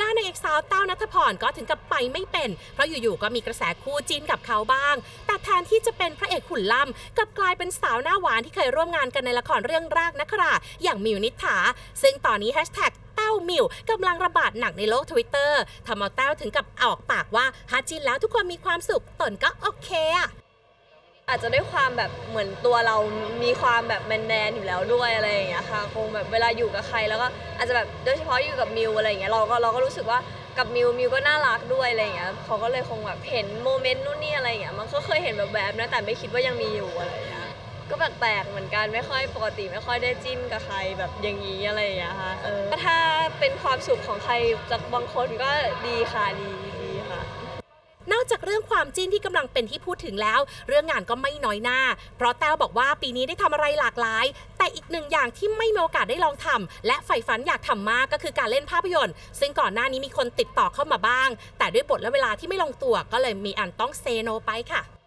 ด้านนางเอกสาวแต้ว ณฐพรก็ถึงกับไปไม่เป็น เพราะอยู่ๆก็มีกระแสคู่จิ้นกับเขาบ้าง แต่แทนที่จะเป็นพระเอกหุ่นล่ำกลับกลายเป็นสาวหน้าหวานที่เคยร่วมงานกันในละครเรื่องรากนคราอย่างมิวนิษฐา ซึ่งตอนนี้แฮชแท็กแต้วมิวกำลังระบาดหนักในโลกทวิตเตอร์ทำเอาแต้วถึงกับออกปากว่าหากจิ้นแล้วทุกคนมีความสุขตนก็โอเคอะ อาจจะด้วยความแบบเหมือนตัวเรามีความแบบแมนแมนๆอยู่แล้วด้วยอะไรอย่างเงี้ยค่ะคงแบบเวลาอยู่กับใครแล้วก็อาจจะแบบโดยเฉพาะอยู่กับมิวอะไรอย่างเงี้ยเราก็เราก็รู้สึกว่ากับมิวมิวก็น่ารักด้วยอะไรอย่างเงี้ยเขาก็เลยคงแบบเห็น moment นู่นนี่อะไรอย่างเงี้ยมันก็เคยเห็นแบบแบบๆนะแต่ไม่คิดว่ายังมีอยู่อะไรอย่างเงี้ยก็แปลกๆเหมือนกันไม่ค่อยปกติไม่ค่อยได้จิ้นกับใครแบบอย่างนี้อะไรอย่างเงี้ยค่ะเออถ้าเป็นความสุขของใครจากบางคนก็ดีค่ะดีดีค่ะ นอกจากเรื่อง ความจิ้นที่กำลังเป็นที่พูดถึงแล้ว เรื่องงานก็ไม่น้อยหน้า เพราะแต้วบอกว่าปีนี้ได้ทำอะไรหลากหลาย แต่อีกหนึ่งอย่างที่ไม่มีโอกาสได้ลองทำและใฝ่ฝันอยากทำมากก็คือการเล่นภาพยนตร์ ซึ่งก่อนหน้านี้มีคนติดต่อเข้ามาบ้าง แต่ด้วยบทและเวลาที่ไม่ลงตัวก็เลยมีอันต้องเซโนไปค่ะ